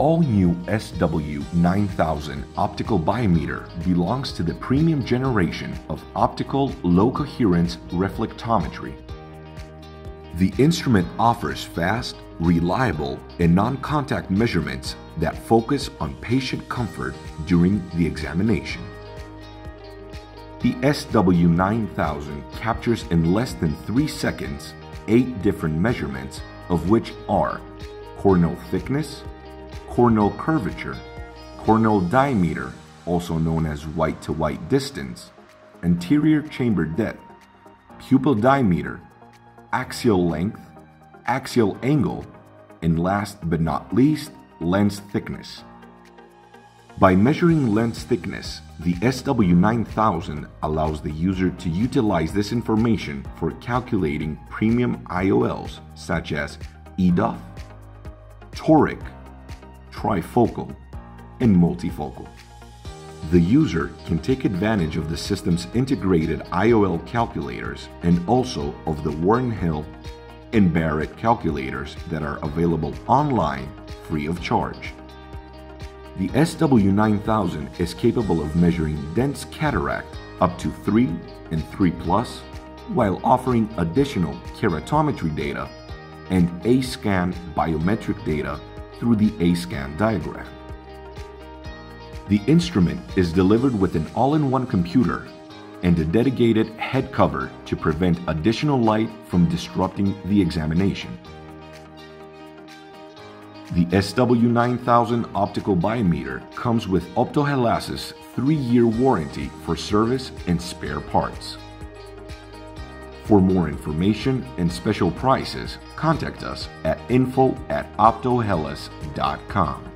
All-new SW9000 optical biometer belongs to the premium generation of optical low coherence reflectometry. The instrument offers fast, reliable, and non-contact measurements that focus on patient comfort during the examination. The SW9000 captures in less than 3 seconds 8 different measurements of which are corneal thickness, corneal curvature, corneal diameter, also known as white to white distance, anterior chamber depth, pupil diameter, axial length, axial angle, and last but not least, lens thickness. By measuring lens thickness, the SW9000 allows the user to utilize this information for calculating premium IOLs such as EDOF, toric, trifocal, and multifocal. The user can take advantage of the system's integrated IOL calculators and also of the Warren Hill and Barrett calculators that are available online free of charge. The SW9000 is capable of measuring dense cataract up to 3 and 3 plus while offering additional keratometry data and A-scan biometric data through the A-scan diagram. The instrument is delivered with an all-in-one computer and a dedicated head cover to prevent additional light from disrupting the examination. The SW9000 optical biometer comes with Opto Hellas's 3-year warranty for service and spare parts. For more information and special prices, contact us at info at optohellas.com.